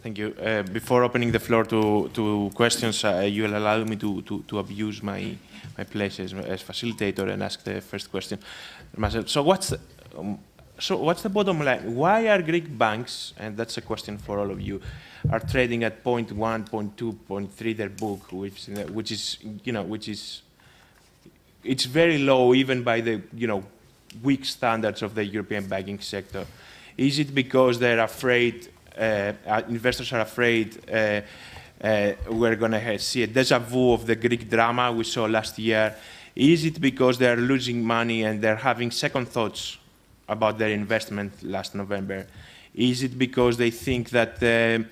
Thank you. Uh, before opening the floor to, to questions, uh, you will allow me to, to, to abuse my, my place as, as facilitator and ask the first question myself. So what's the, um, so what's the bottom line? Why are Greek banks, and that's a question for all of you, are trading at 0.1, 0.2, 0.3 their book, which, which is, you know, which is, it's very low even by the, you know, weak standards of the European banking sector. Is it because they're afraid, investors are afraid uh, uh, we're going to see a deja vu of the Greek drama we saw last year? Is it because they're losing money and they're having second thoughts about their investment last November? Is it because they think that the,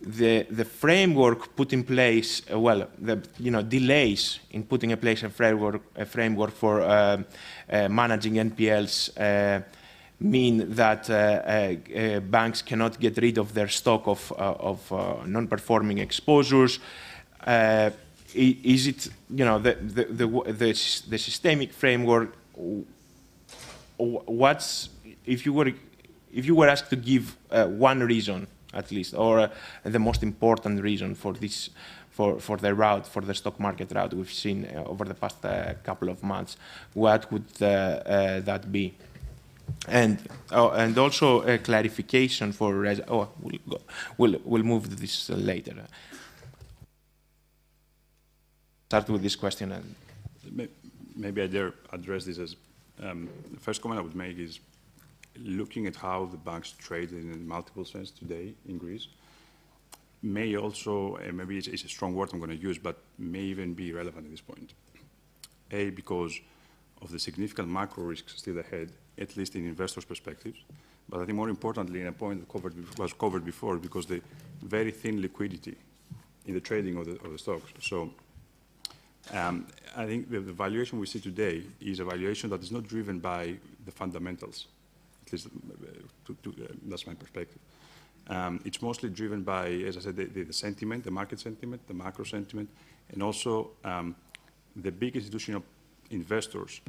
the, the framework put in place, uh, well, the you know, delays in putting in place a framework, a framework for uh, uh, managing NPLs uh, mean that uh, uh, banks cannot get rid of their stock of, of non-performing exposures? is it, you know, the, the, the, the, the systemic framework what's if you were if you were asked to give uh, one reason at least or uh, the most important reason for this for, for the route, for the stock market route we've seen uh, over the past uh, couple of months, what would uh, uh, that be? And oh, and also a clarification for oh we'll go, we'll we'll move to this later. Start with this question and maybe I dare address this as um, the first comment I would make is looking at how the banks trade in multiple sense today in Greece may also, uh, maybe it's, it's, a strong word I'm going to use, but may even be relevant at this point. A, because of the significant macro risks still ahead, at least in investors' perspectives, but I think more importantly, in a point that covered, was covered before, because the very thin liquidity in the trading of the, of the stocks. So um, I think the, the, valuation we see today is a valuation that is not driven by the fundamentals. At least uh, to, to, uh, that's my perspective. Um, it's mostly driven by, as I said, the, the, sentiment, the market sentiment, the macro sentiment, and also um, the big institutional investors,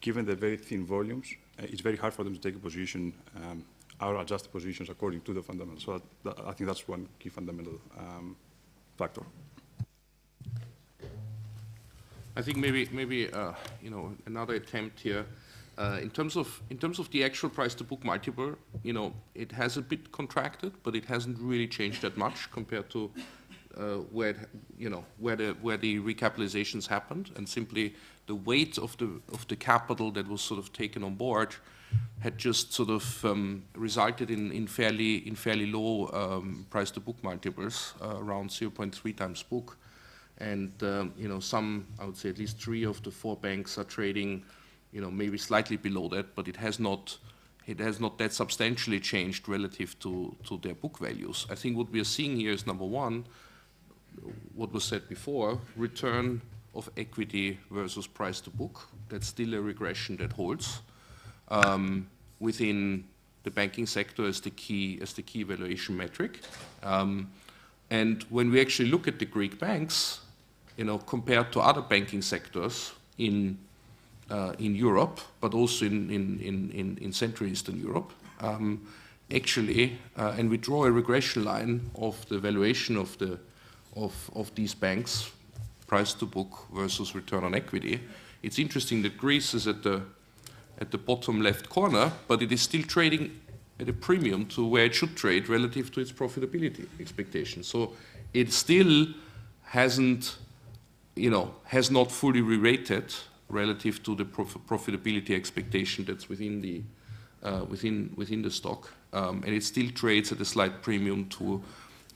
given the very thin volumes, it's very hard for them to take a position um, or adjust positions according to the fundamentals. So that, that, I think that's one key fundamental um, factor. I think maybe maybe uh, you know another attempt here. Uh, in terms of in terms of the actual price to book multiple, you know, it has a bit contracted, but it hasn't really changed that much compared to uh, where you know where the where the recapitalizations happened, and simply the weight of the of the capital that was sort of taken on board had just sort of um, resulted in, in fairly in fairly low um, price to book multiples, uh, around 0.3 times book. And um, you know, some, I would say at least three of the four banks are trading, you know, maybe slightly below that, but it has not, it has not that substantially changed relative to, to their book values. I think what we are seeing here is number one, what was said before, return of equity versus price to book. That's still a regression that holds um, within the banking sector as the key as the key valuation metric. Um, and when we actually look at the Greek banks, you know, compared to other banking sectors in, uh, in Europe, but also in, in, in, in Central Eastern Europe, um, actually, uh, and we draw a regression line of the valuation of, the, of, of these banks, price to book versus return on equity. It's interesting that Greece is at the, at the bottom left corner, but it is still trading at a premium to where it should trade relative to its profitability expectations. So it still hasn't you know, has not fully re-rated relative to the prof profitability expectation that's within the uh, within within the stock, um, and it still trades at a slight premium to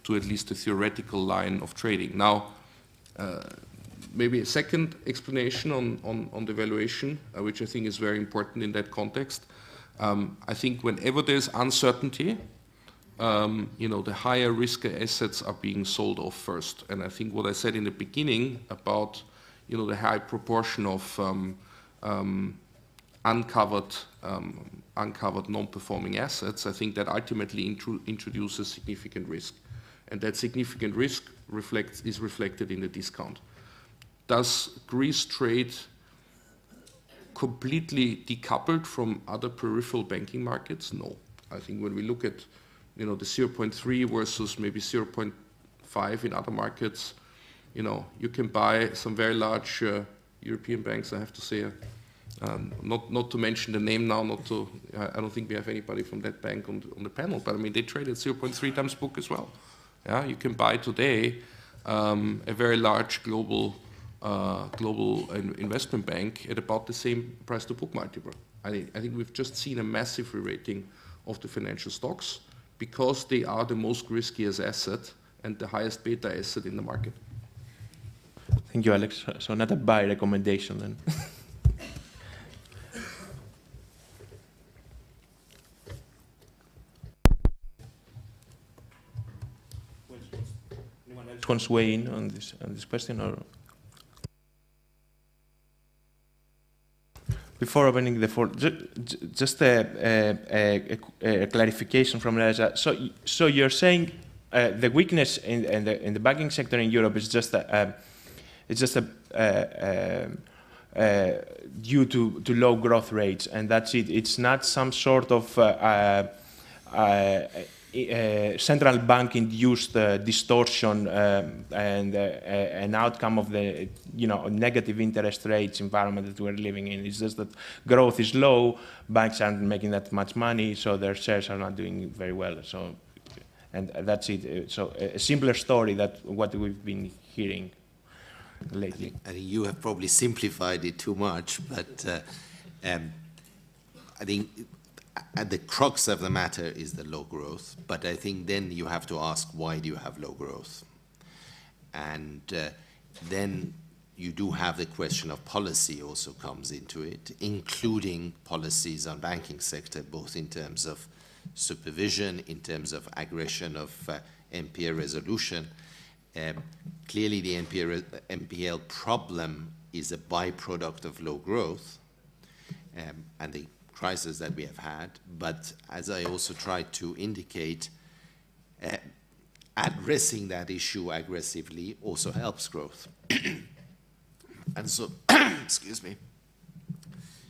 to at least the theoretical line of trading. Now, uh, maybe a second explanation on on, on the valuation, uh, which I think is very important in that context. Um, I think whenever there's uncertainty, um, you know, the higher risk assets are being sold off first. And I think what I said in the beginning about, you know, the high proportion of um, um, uncovered, um, uncovered non-performing assets, I think that ultimately intro introduces significant risk. And that significant risk reflects, is reflected in the discount. Does Greece trade completely decoupled from other peripheral banking markets? No. I think when we look at you know, the 0.3 versus maybe 0.5 in other markets. You know, you can buy some very large uh, European banks, I have to say. Um, not, not to mention the name now, not to, I don't think we have anybody from that bank on the, on the panel, but I mean, they trade at 0.3 times book as well. Yeah, you can buy today um, a very large global, uh, global investment bank at about the same price to book multiple. I think, I think we've just seen a massive re-rating of the financial stocks because they are the most riskiest asset and the highest beta asset in the market. Thank you, Alex. So not a buy recommendation then. Anyone else wants to weigh in on this on this question or? Before opening the floor, just a, a, a, a clarification from Reza. So, so you're saying uh, the weakness in, in, the, in the banking sector in Europe is just a, um, it's just a, uh, um, uh, due to, to low growth rates, and that's it. It's not some sort of uh, uh, uh, uh, uh, central bank induced uh, distortion um, and uh, an outcome of the you know negative interest rates environment that we're living in. It's just that growth is low, banks aren't making that much money, so their shares are not doing very well. So, and that's it. So a simpler story that what we've been hearing lately. I think, you have probably simplified it too much, but uh, um, I think at the crux of the matter is the low growth, but I think then you have to ask why do you have low growth? And uh, then you do have the question of policy also comes into it, including policies on banking sector, both in terms of supervision, in terms of aggression of uh, NPL resolution. Um, clearly, the NPL, NPL problem is a byproduct of low growth, um, and the crisis that we have had. But as I also tried to indicate, uh, addressing that issue aggressively also helps growth. and so, excuse me,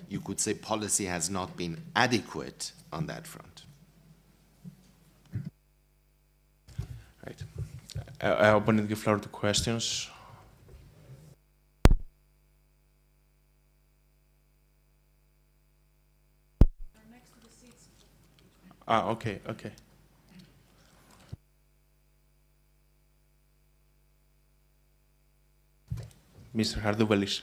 you could say policy has not been adequate on that front. Right. I open the floor to questions. Ah, okay, okay. Mr. Hardouvelis.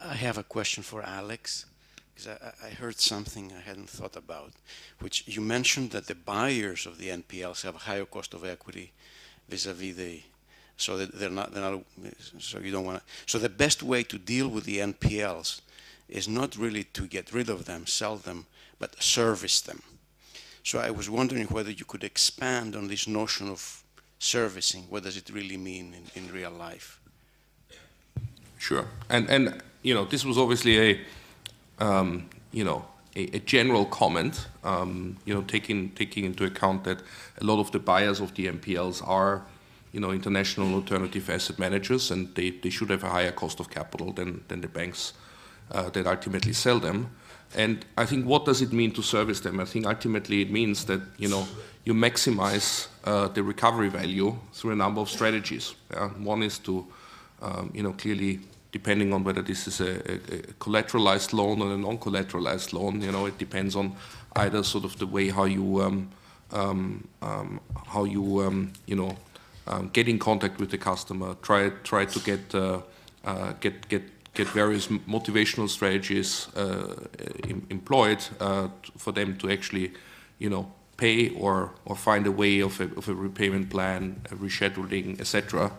I have a question for Alex, because I, I, heard something I hadn't thought about, which you mentioned that the buyers of the NPLs have a higher cost of equity vis-a-vis -vis the, so they're not, they're not, so you don't want to, so the best way to deal with the NPLs is not really to get rid of them, sell them, but service them. So I was wondering whether you could expand on this notion of servicing. What does it really mean in, in real life? Sure. And, and, you know, this was obviously a, um, you know, a, a, general comment, um, you know, taking, taking into account that a lot of the buyers of the NPLs are, you know, international alternative asset managers, and they, they should have a higher cost of capital than, than the banks uh, that ultimately sell them. And I think what does it mean to service them? I think ultimately it means that you know you maximize uh, the recovery value through a number of strategies. Yeah? One is to um, you know clearly depending on whether this is a, a, collateralized loan or a non-collateralized loan. You know it depends on either sort of the way how you um, um, um how you um, you know um, get in contact with the customer. Try try to get uh, uh, get get get various motivational strategies uh, employed uh, for them to actually, you know, pay or, or find a way of a, of a repayment plan, a rescheduling, etc.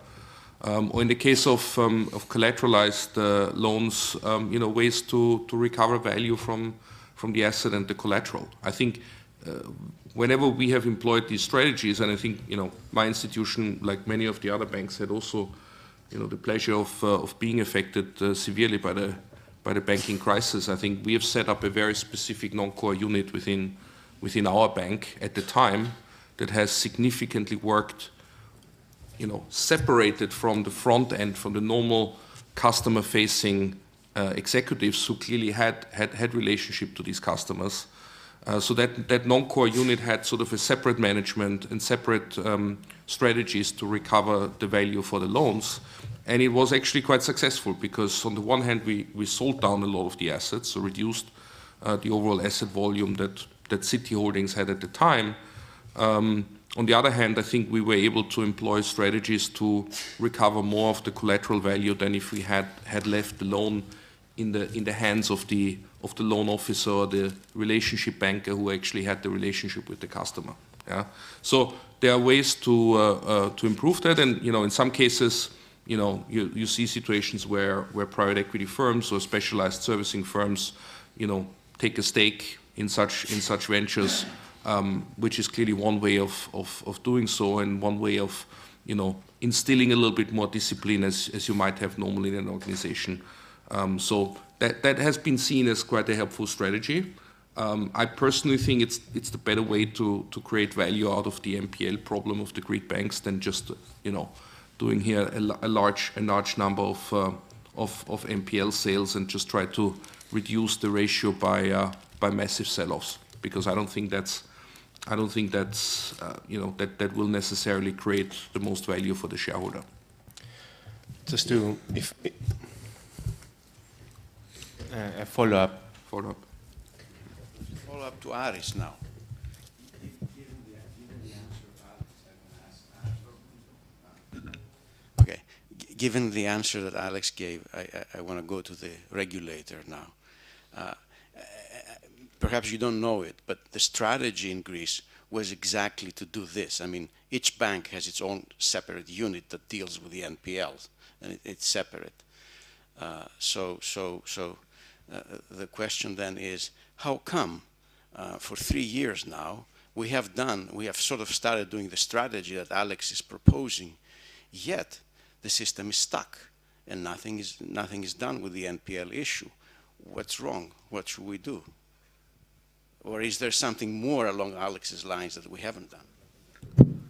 Um, or in the case of, um, of collateralized uh, loans, um, you know, ways to, to recover value from, from the asset and the collateral. I think uh, whenever we have employed these strategies, and I think, you know, my institution, like many of the other banks, had also you know, the pleasure of, uh, of being affected uh, severely by the, by the banking crisis. I think we have set up a very specific non-core unit within, within our bank at the time that has significantly worked, you know, separated from the front end, from the normal customer-facing uh, executives who clearly had, had, had relationship to these customers, Uh, so that, that non-core unit had sort of a separate management and separate um, strategies to recover the value for the loans. And it was actually quite successful because on the one hand, we, we sold down a lot of the assets, so reduced uh, the overall asset volume that, that Citi Holdings had at the time. Um, on the other hand, I think we were able to employ strategies to recover more of the collateral value than if we had, had left the loan in the, in the hands of the, of the loan officer or the relationship banker who actually had the relationship with the customer. Yeah? So there are ways to, uh, uh, to improve that, and you know, in some cases, you know, you, you see situations where, where private equity firms or specialized servicing firms, you know, take a stake in such, in such ventures um, which is clearly one way of, of, of, doing so and one way of, you know, instilling a little bit more discipline as, as you might have normally in an organization. Um, so that, that has been seen as quite a helpful strategy. Um, I personally think it's, it's the better way to, to create value out of the NPL problem of the Greek banks than just, you know, doing here a, a large, a large number of, uh, of, of NPL sales and just try to reduce the ratio by, uh, by massive sell-offs because I don't think that's I don't think that's, uh, you know, that, that will necessarily create the most value for the shareholder. Just to, if... Uh, a follow-up. Follow-up. Follow-up to Aris now. Okay. Given the answer that Alex gave, I, I, I want to go to the regulator now. Uh, perhaps you don't know it, but the strategy in Greece was exactly to do this. I mean, each bank has its own separate unit that deals with the NPLs, and it, it's separate. Uh, so, so, so uh, the question then is, how come uh, for three years now we have done, we have sort of started doing the strategy that Alex is proposing, yet the system is stuck and nothing is, nothing is done with the NPL issue. What's wrong? What should we do? Or is there something more along Alex's lines that we haven't done?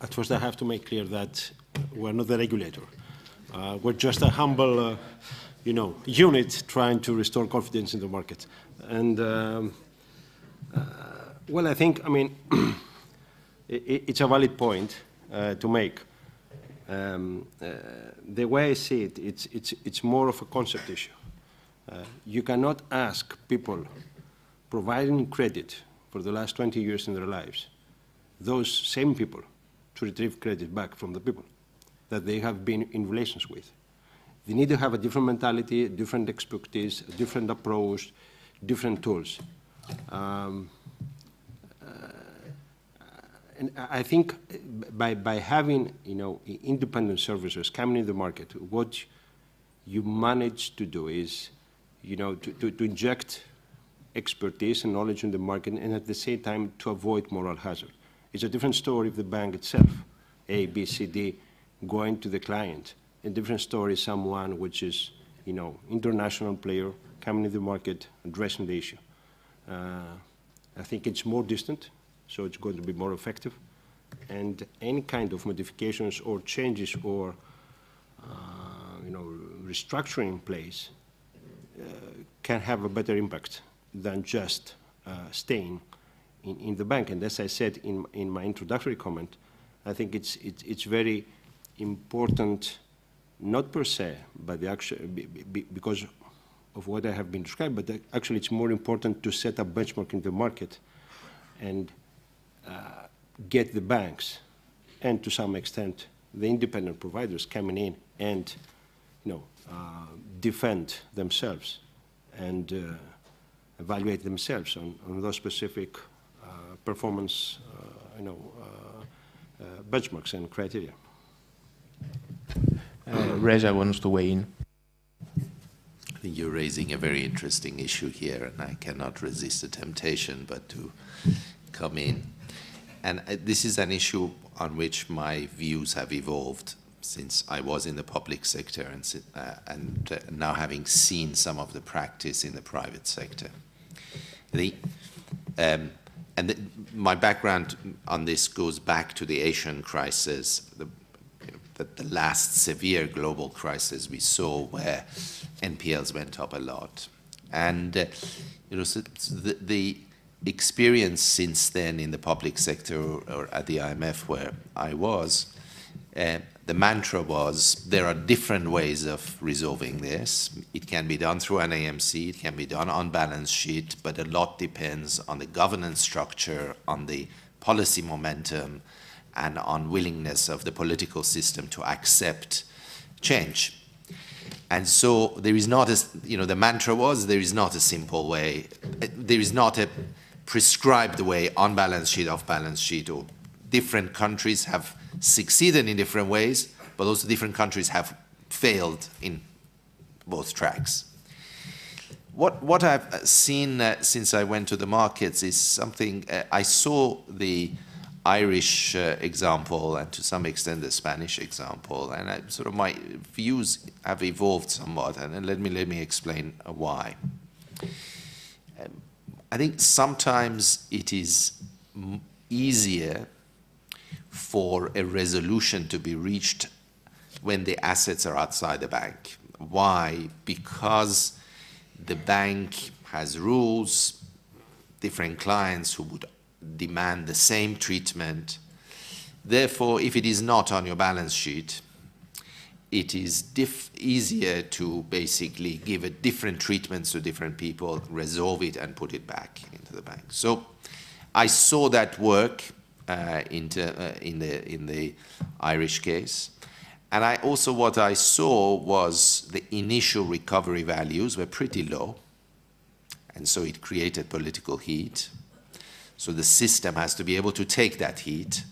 At first, I have to make clear that we're not the regulator. Uh, we're just a humble, uh, you know, unit trying to restore confidence in the market. And, um, well, I think, I mean, it, it's a valid point uh, to make. Um, uh, the way I see it, it's, it's, it's more of a concept issue. Uh, you cannot ask people providing credit for the last 20 years in their lives, those same people to retrieve credit back from the people that they have been in relations with. They need to have a different mentality, different expertise, different approach, different tools. Um, and I think by, by having you know, independent services coming in the market, what you manage to do is you know, to, to, to inject expertise and knowledge in the market and at the same time to avoid moral hazard. It's a different story if the bank itself, A, B, C, D, going to the client. A different story is someone which is, you know, international player coming to the market, addressing the issue. Uh, I think it's more distant, so it's going to be more effective. And any kind of modifications or changes or, uh, you know, restructuring place uh, can have a better impact than just uh, staying in, in, the bank. And as I said in, in my introductory comment, I think it's, it, it's very important, not per se, but the actual, because of what I have been described, but actually it's more important to set a benchmark in the market and uh, get the banks and to some extent the independent providers coming in and you know, uh, defend themselves and uh, evaluate themselves on, on those specific uh, performance, uh, you know, uh, benchmarks and criteria. Reza wants to weigh in. Think you're raising a very interesting issue here, and I cannot resist the temptation but to come in. And this is an issue on which my views have evolved since I was in the public sector and, uh, and uh, now having seen some of the practice in the private sector. The, um, and the, my background on this goes back to the Asian crisis, the, you know, the, the, last severe global crisis we saw where NPLs went up a lot. And uh, you know, so the, the, experience since then in the public sector or, or at the IMF where I was, uh, the mantra was there are different ways of resolving this. It can be done through an AMC, it can be done on balance sheet, but a lot depends on the governance structure, on the policy momentum, and on willingness of the political system to accept change. And so there is not a, you know, the mantra was there is not a simple way, there is not a prescribed way on balance sheet, off balance sheet, or different countries have succeeded in different ways, but also different countries have failed in both tracks. What, what I've seen uh, since I went to the markets is something, uh, I saw the Irish uh, example and to some extent the Spanish example, and I, sort of my views have evolved somewhat, and let me, let me explain why. Um, I think sometimes it is easier for a resolution to be reached when the assets are outside the bank. Why? Because the bank has rules, different clients who would demand the same treatment. Therefore, if it is not on your balance sheet, it is easier to basically give a different treatment to different people, resolve it, and put it back into the bank. So I saw that work uh, into, uh, in, the, in the Irish case. And I also, what I saw was the initial recovery values were pretty low. And so it created political heat. So the system has to be able to take that heat.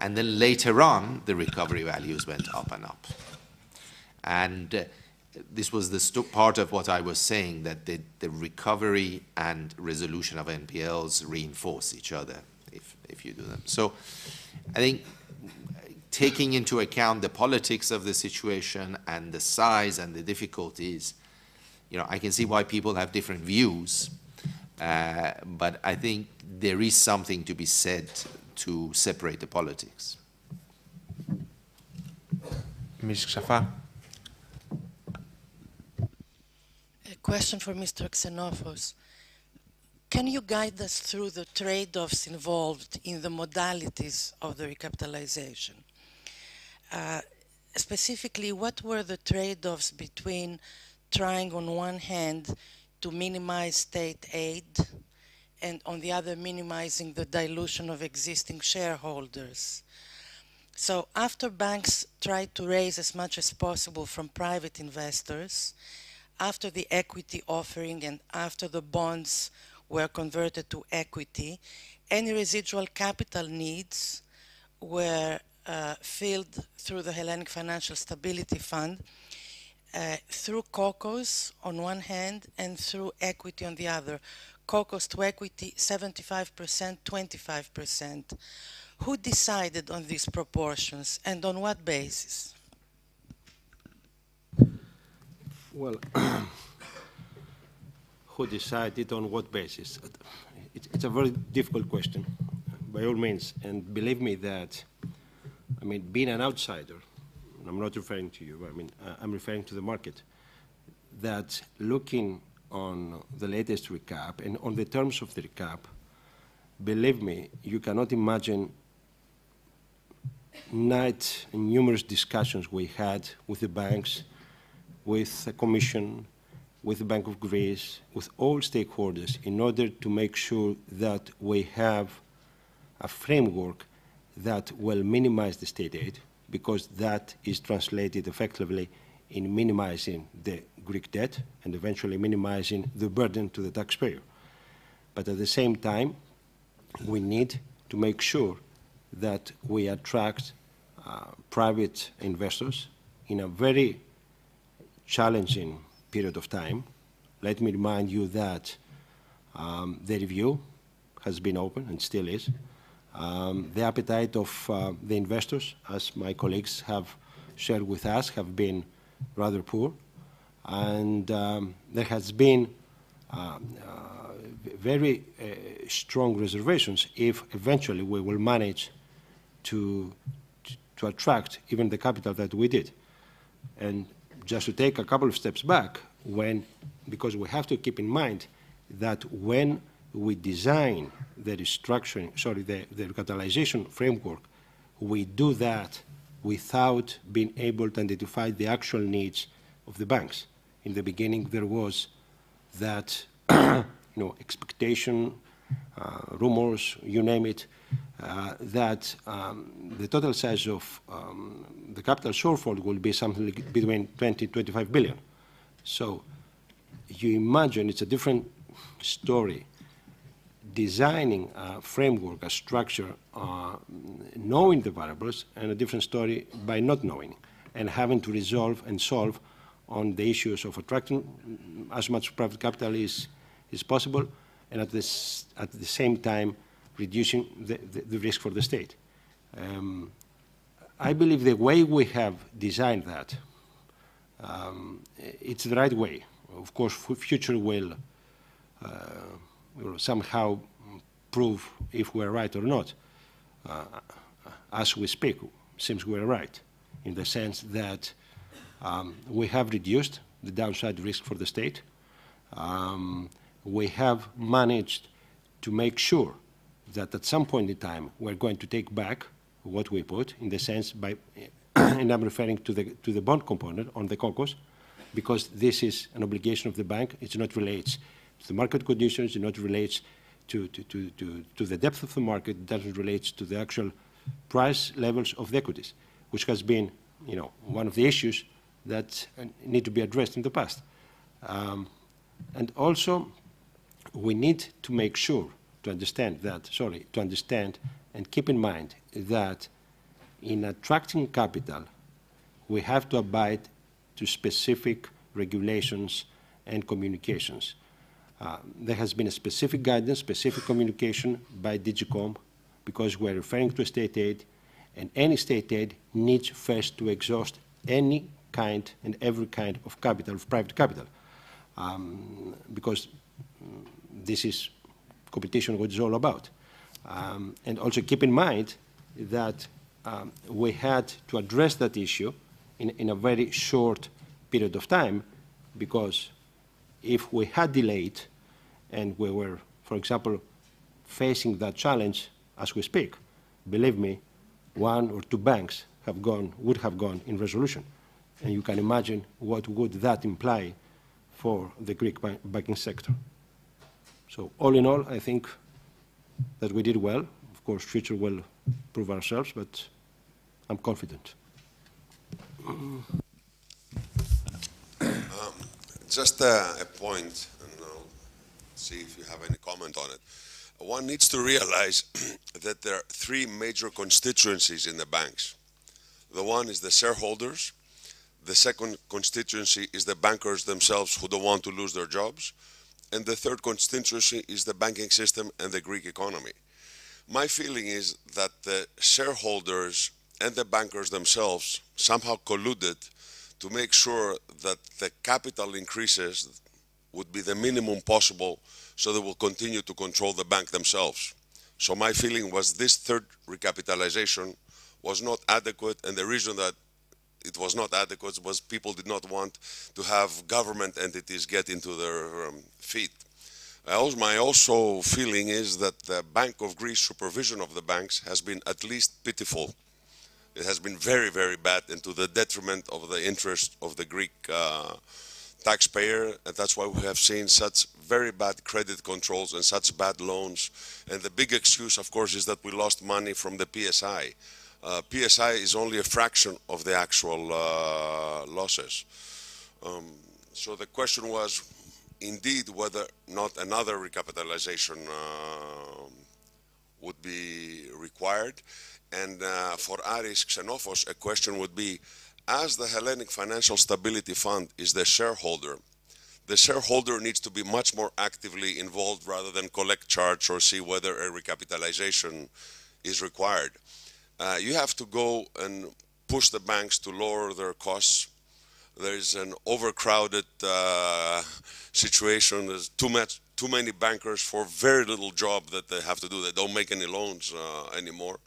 And then later on, the recovery values went up and up. And uh, this was the part of what I was saying that the, the recovery and resolution of NPLs reinforce each other if, if you do them. So I think taking into account the politics of the situation and the size and the difficulties, you know, I can see why people have different views, uh, but I think there is something to be said to separate the politics. Ms. Xafa. A question for Mr. Xenofos. Can you guide us through the trade-offs involved in the modalities of the recapitalization? Uh, specifically, what were the trade-offs between trying on one hand to minimize state aid and on the other minimizing the dilution of existing shareholders? So after banks tried to raise as much as possible from private investors, after the equity offering and after the bonds were converted to equity, any residual capital needs were uh, filled through the Hellenic Financial Stability Fund, uh, through CoCos on one hand and through equity on the other. CoCos to equity 75%, 25%. Who decided on these proportions and on what basis? Well, who decided on what basis? it's a very difficult question, by all means. And believe me that, I mean, being an outsider, I'm not referring to you, I mean, uh, I'm referring to the market, that looking on the latest recap and on the terms of the recap, believe me, you cannot imagine night and numerous discussions we had with the banks, with the Commission, with the Bank of Greece, with all stakeholders in order to make sure that we have a framework that will minimize the state aid because that is translated effectively in minimizing the Greek debt and eventually minimizing the burden to the taxpayer. But at the same time, we need to make sure that we attract uh, private investors in a very challenging period of time. Let me remind you that um, the review has been open and still is. Um, the appetite of uh, the investors, as my colleagues have shared with us, have been rather poor. And um, there has been um, uh, very uh, strong reservations if eventually we will manage to, to, to attract even the capital that we did. And just to take a couple of steps back, when, because we have to keep in mind that when we design the restructuring, sorry, the, the recapitalization framework, we do that without being able to identify the actual needs of the banks. In the beginning, there was that, you know, expectation, uh, rumors, you name it, uh, that um, the total size of um, the capital shortfall will be something like between 20 and 25 billion. So you imagine it's a different story designing a framework, a structure, uh, knowing the variables, and a different story by not knowing and having to resolve and solve on the issues of attracting as much private capital as is possible, and at, this, at the same time reducing the, the, the risk for the state. Um, I believe the way we have designed that, um, it's the right way. Of course, future will, uh, will somehow prove if we're right or not. Uh, as we speak, seems we're right, in the sense that um, we have reduced the downside risk for the state. Um, we have managed to make sure that at some point in time we're going to take back what we put, in the sense by, and I'm referring to the, to the bond component on the COCOS, because this is an obligation of the bank. It not relates to the market conditions, it not relates to, to, to, to, the depth of the market, doesn't relate to the actual price levels of the equities, which has been, you know, one of the issues that need to be addressed in the past. Um, and also, we need to make sure to understand that, sorry, to understand and keep in mind that in attracting capital, we have to abide to specific regulations and communications. Uh, there has been a specific guidance, specific communication by DG COMP, because we're referring to state aid, and any state aid needs first to exhaust any kind and every kind of capital, of private capital, um, because this is competition what it's all about. Um, and also keep in mind that um, we had to address that issue in, in a very short period of time because if we had delayed and we were, for example, facing that challenge as we speak, believe me, one or two banks have gone, would have gone in resolution. And you can imagine what would that imply for the Greek banking sector. So all in all, I think that we did well. Of course, future will prove ourselves, but I'm confident. Um, just a, a point, I'll see if you have any comment on it. One needs to realize that there are three major constituencies in the banks. The one is the shareholders, the second constituency is the bankers themselves who don't want to lose their jobs, and the third constituency is the banking system and the Greek economy. My feeling is that the shareholders and the bankers themselves somehow colluded to make sure that the capital increases would be the minimum possible so they will continue to control the bank themselves. So my feeling was this third recapitalization was not adequate and the reason that it was not adequate was people did not want to have government entities get into their um, feet. Also, my also feeling is that the Bank of Greece supervision of the banks has been at least pitiful. It has been very, very bad and to the detriment of the interest of the Greek uh, taxpayer. And that's why we have seen such very bad credit controls and such bad loans. And the big excuse, of course, is that we lost money from the PSI uh, PSI is only a fraction of the actual uh, losses. Um, so the question was indeed whether not another recapitalization uh, would be required. And uh, for Aris Xenofos, a question would be, as the Hellenic Financial Stability Fund is the shareholder, the shareholder needs to be much more actively involved rather than collect charge or see whether a recapitalization is required uh, you have to go and push the banks to lower their costs. There's an overcrowded uh, situation. There's too much, too many bankers for very little job that they have to do. They don't make any loans uh, anymore.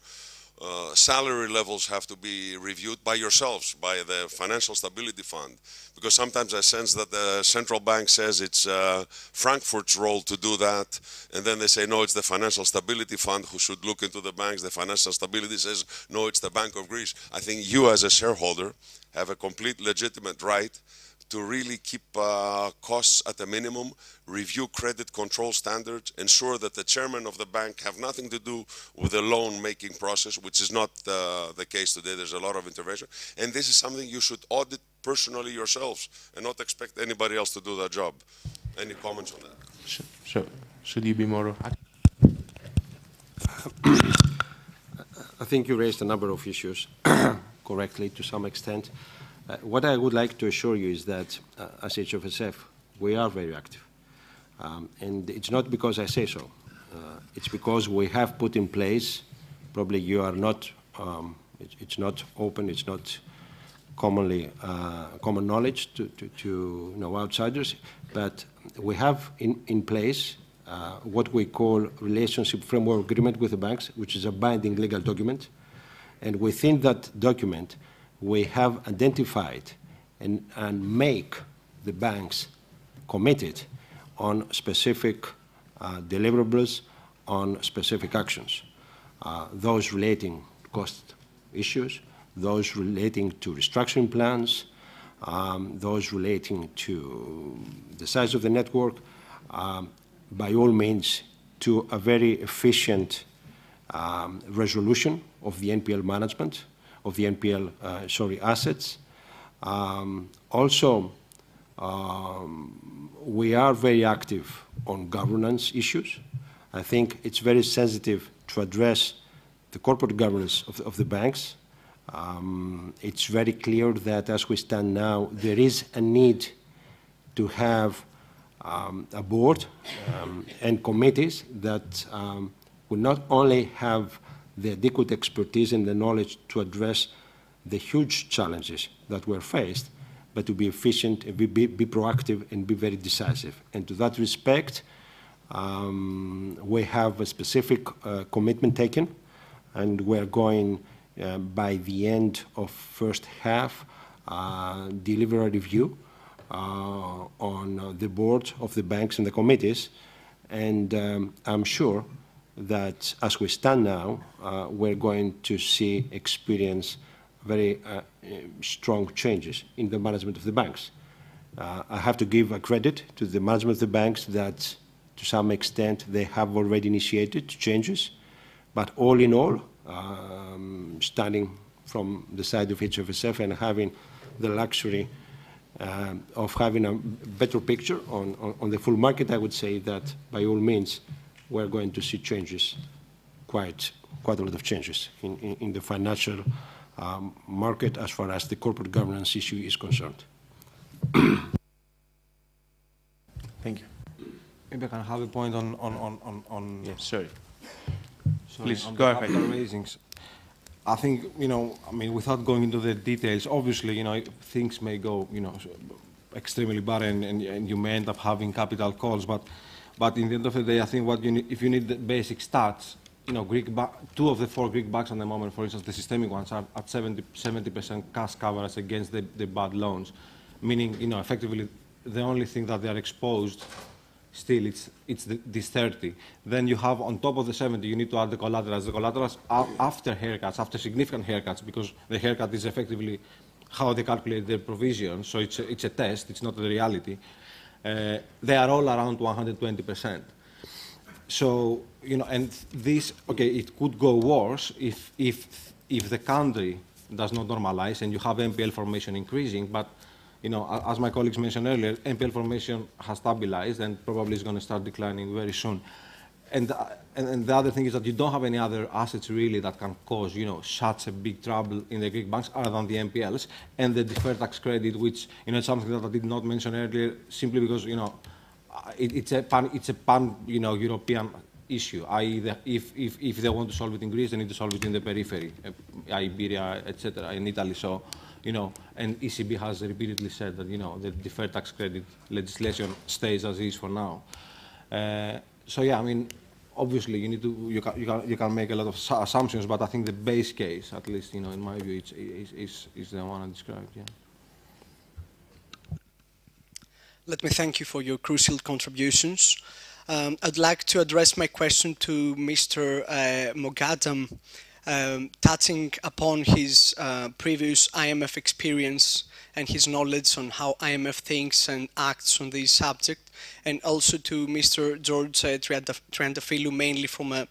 Uh, salary levels have to be reviewed by yourselves, by the Financial Stability Fund. Because sometimes I sense that the central bank says it's uh, Frankfurt's role to do that, and then they say, no, it's the Financial Stability Fund who should look into the banks. The Financial Stability says, no, it's the Bank of Greece. I think you, as a shareholder, have a complete legitimate right to really keep uh, costs at a minimum, review credit control standards, ensure that the chairman of the bank have nothing to do with the loan-making process, which is not uh, the case today. There's a lot of intervention. And this is something you should audit personally yourselves and not expect anybody else to do that job. Any comments on that? So, so should you be more I think you raised a number of issues correctly to some extent. Uh, what I would like to assure you is that uh, as HFSF, we are very active. Um, and it's not because I say so. Uh, it's because we have put in place, probably you are not, um, it, it's not open, it's not commonly uh, common knowledge to, to, to you know, outsiders, but we have in, in place uh, what we call relationship framework agreement with the banks, which is a binding legal document. And within that document, we have identified and, and make the banks committed on specific uh, deliverables, on specific actions. Uh, those relating to cost issues, those relating to restructuring plans, um, those relating to the size of the network, um, by all means, to a very efficient um, resolution of the NPL management, of the NPL, uh, sorry, assets. Um, also, um, we are very active on governance issues. I think it's very sensitive to address the corporate governance of, the banks. Um, it's very clear that as we stand now, there is a need to have a board and committees that will not only have the adequate expertise and the knowledge to address the huge challenges that we're faced, but to be efficient and be, be, be proactive and be very decisive. And to that respect, um, we have a specific uh, commitment taken, and we're going uh, by the end of first half uh, deliver a review uh, on the board of the banks and the committees, and um, I'm sure that as we stand now, uh, we're going to see, experience very uh, strong changes in the management of the banks. Uh, I have to give a credit to the management of the banks that to some extent they have already initiated changes, but all in all, um, standing from the side of HFSF and having the luxury uh, of having a better picture on, on, on the full market, I would say that by all means, we're going to see changes, quite, quite a lot of changes in, in, in the financial um, market as far as the corporate governance issue is concerned. Thank you. Maybe I can have a point on, on, on, on, on Yes, sorry. sorry, Please, on go the ahead. capital raisings. I think, you know, I mean, without going into the details, obviously, you know, things may go, you know, extremely bad and, and, and you may end up having capital calls, but but in the end of the day, I think what you need, if you need the basic stats, you know, Greek two of the four Greek banks at the moment, for instance, the systemic ones are at 70, percent cash coverage against the, the bad loans, meaning, you know, effectively the only thing that they are exposed still it's, it's the, this 30. Then you have on top of the 70, you need to add the collaterals. The collaterals are after haircuts, after significant haircuts, because the haircut is effectively how they calculate their provision. So it's a, it's a test, it's not the reality uh, they are all around 120%. So, you know, and this, okay, it could go worse if, if, if the country does not normalize and you have NPL formation increasing, but, you know, as my colleagues mentioned earlier, NPL formation has stabilized and probably is going to start declining very soon. And, uh, and, and, the other thing is that you don't have any other assets really that can cause, you know, such a big trouble in the Greek banks other than the NPLs and the deferred tax credit, which, you know, something that I did not mention earlier, simply because, you know, it, it's a pan, it's a pan, you know, European issue. I.e., if, if, if they want to solve it in Greece, they need to solve it in the periphery, uh, Iberia, etc., in Italy. So, you know, and ECB has repeatedly said that, you know, the deferred tax credit legislation stays as is for now. Uh, so yeah, I mean, obviously you need to you can, you can you can make a lot of assumptions, but I think the base case, at least you know in my view, is is is the one I described. Yeah. Let me thank you for your crucial contributions. Um, I'd like to address my question to Mr. Uh, Moghadam, um, touching upon his uh, previous IMF experience and his knowledge on how IMF thinks and acts on this subject, and also to Mr. George uh, mainly from an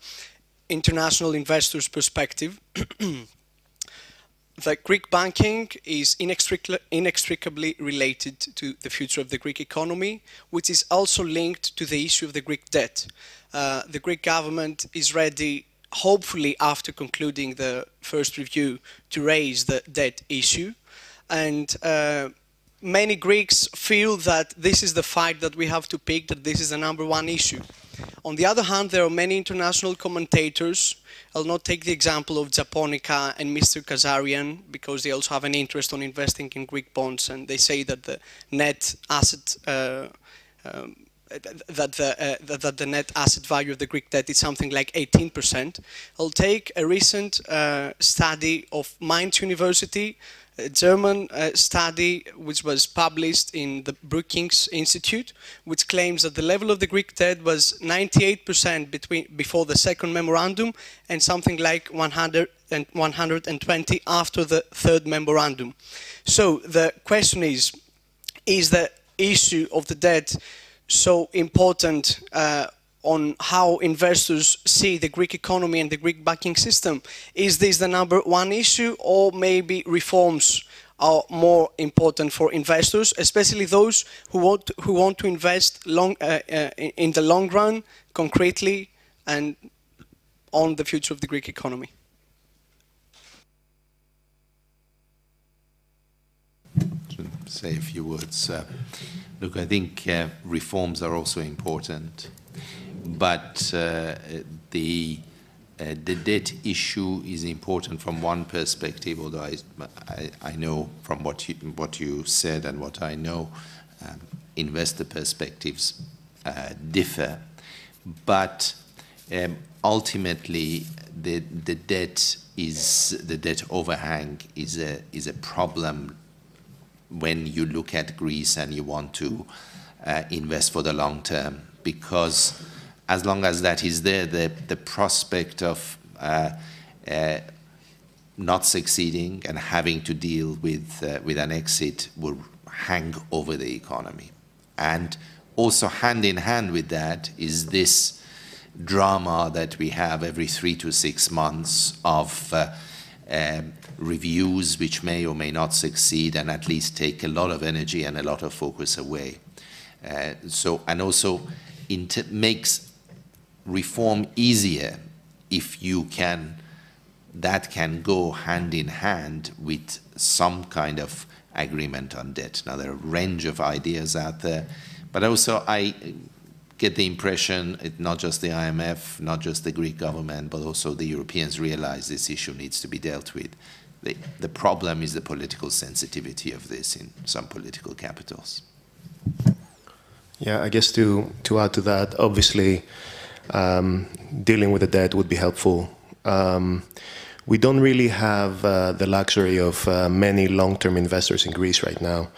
international investor's perspective. the Greek banking is inextric- inextricably related to the future of the Greek economy, which is also linked to the issue of the Greek debt. Uh, the Greek government is ready, hopefully, after concluding the first review, to raise the debt issue. And uh, many Greeks feel that this is the fight that we have to pick, that this is the number one issue. On the other hand, there are many international commentators. I'll not take the example of Japonica and Mr. Kazarian because they also have an interest on investing in Greek bonds, and they say that the net asset uh, um, that the, uh, that- the net asset value of the Greek debt is something like 18%. I'll take a recent uh, study of Mainz University, a German uh, study which was published in the Brookings Institute, which claims that the level of the Greek debt was 98% between, before the second memorandum and something like 100 and 120 after the third memorandum. So the question is, is the issue of the debt so important uh, on how investors see the Greek economy and the Greek banking system? Is this the number one issue, or maybe reforms are more important for investors, especially those who want who want to invest long uh, uh, in- the long run, concretely, and on the future of the Greek economy? to say a few words. Uh, look, I think uh, reforms are also important, but uh, the uh, the debt issue is important from one perspective. Although I, I, I know from what you what you said and what I know, um, investor perspectives uh, differ, but um, ultimately the the debt is the debt overhang is a is a problem when you look at Greece and you want to uh, invest for the long term, because as long as that is there, the, the prospect of uh, uh, not succeeding and having to deal with, uh, with an exit will hang over the economy. And also, hand in hand with that, is this drama that we have every three to six months of uh, um, reviews which may or may not succeed and at least take a lot of energy and a lot of focus away. Uh, so, and also makes reform easier if you can, that can go hand in hand with some kind of agreement on debt. Now, there are a range of ideas out there, but also I get the impression it, not just the IMF, not just the Greek government, but also the Europeans realize this issue needs to be dealt with. The, the problem is the political sensitivity of this in some political capitals. Yeah, I guess to, to add to that, obviously, um, dealing with the debt would be helpful. Um, we don't really have uh, the luxury of uh, many long term investors in Greece right now,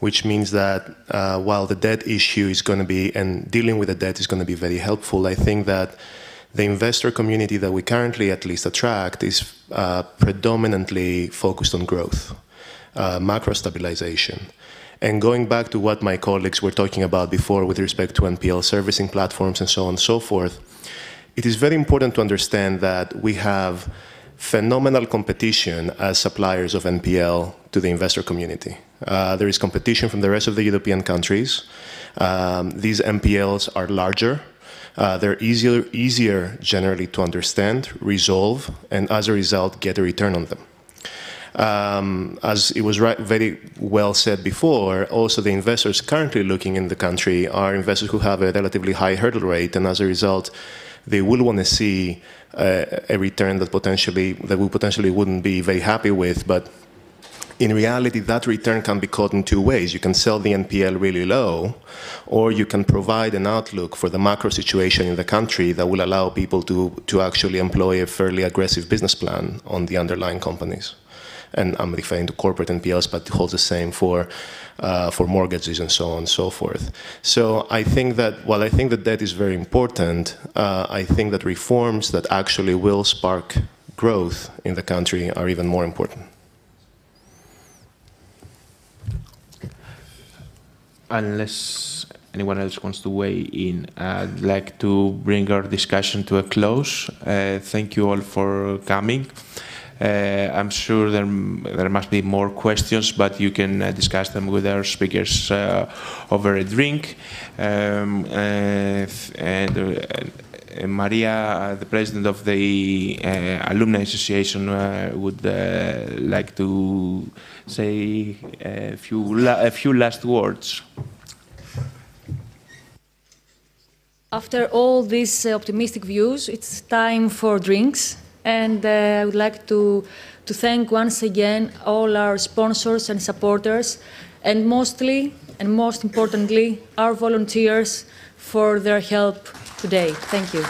which means that uh, while the debt issue is going to be, and dealing with the debt is going to be very helpful, I think that the investor community that we currently at least attract is uh, predominantly focused on growth, uh, macro stabilization. And going back to what my colleagues were talking about before with respect to NPL servicing platforms and so on and so forth, it is very important to understand that we have phenomenal competition as suppliers of NPL to the investor community. Uh, there is competition from the rest of the European countries. Um, these NPLs are larger. Uh, they're easier, easier generally to understand, resolve, and as a result, get a return on them. Um, as it was right, very well said before, also the investors currently looking in the country are investors who have a relatively high hurdle rate, and as a result, they will want to see uh, a return that potentially that we potentially wouldn't be very happy with, but in reality, that return can be caught in two ways. You can sell the NPL really low, or you can provide an outlook for the macro situation in the country that will allow people to, to actually employ a fairly aggressive business plan on the underlying companies. And I'm referring to corporate NPLs, but it holds the same for, uh, for mortgages and so on and so forth. So I think that while I think that debt is very important, uh, I think that reforms that actually will spark growth in the country are even more important. Unless anyone else wants to weigh in, I'd like to bring our discussion to a close. Uh, thank you all for coming. Uh, I'm sure there, there must be more questions, but you can uh, discuss them with our speakers uh, over a drink. Um, uh, and uh, Uh, Maria, uh, the president of the uh, Alumni Association, would like to say a few, a few last words. After all these optimistic views, it's time for drinks. And uh, I would like to, to thank once again all our sponsors and supporters, and mostly and most importantly, our volunteers for their help today. Thank you.